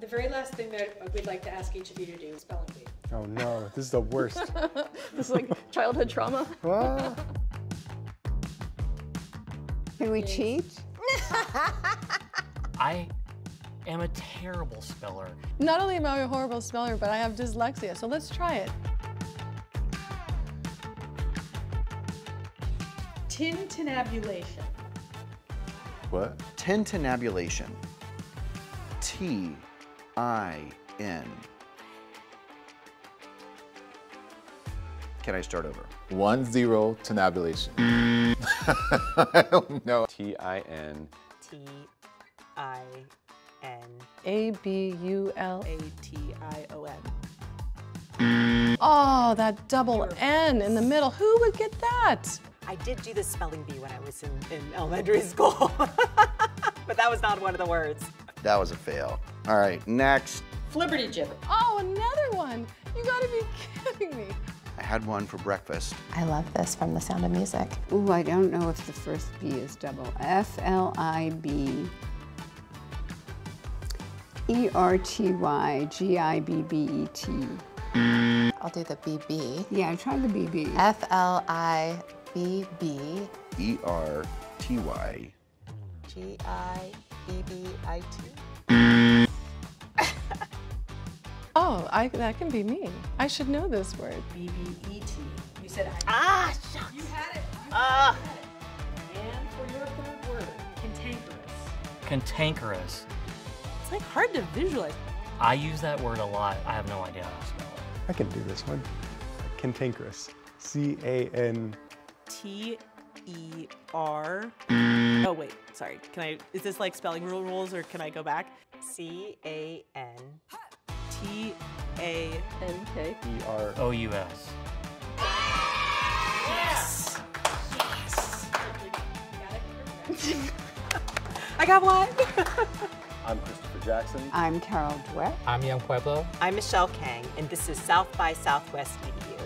the very last thing that we'd like to ask each of you to do is spelling bee. Oh no, this is the worst. This is like childhood trauma. Ah. Can we cheat? I am a terrible speller. Not only am I a horrible speller, but I have dyslexia, so let's try it. Tintinnabulation. what? Tintinnabulation. T I N. Can I start over? One zero tonabulation. I don't know. T I N T I N A B U L. A T I O N. Oh, that double N in the middle. Who would get that? I did do the spelling bee when I was in, in elementary school, but that was not one of the words. That was a fail. All right, next. Flibbertigibbet. Oh, another one. You gotta be kidding me. I had one for breakfast. I love this from The Sound of Music. Ooh, I don't know if the first B is double. F L I B E R T Y G I B B E T. I'll do the BB. Yeah, I tried the BB. F L I B B. R T Y. G I B B I T. I, that can be me. I should know this word. B B E T. You said I. Ah, shucks. You had it. You Ah. had it. And for your third word, cantankerous. Cantankerous. It's like hard to visualize. I use that word a lot. I have no idea how to spell it. I can do this one. Cantankerous. C A N. T E R. Oh wait, sorry. Can I? Is this like spelling rule rules, or can I go back? C A N T A N K. E R. O U S. I got one. I'm Christopher Jackson. I'm Carol Dweck. I'm Yung Pueblo. I'm Michelle Kang, and this is South by Southwest Evening.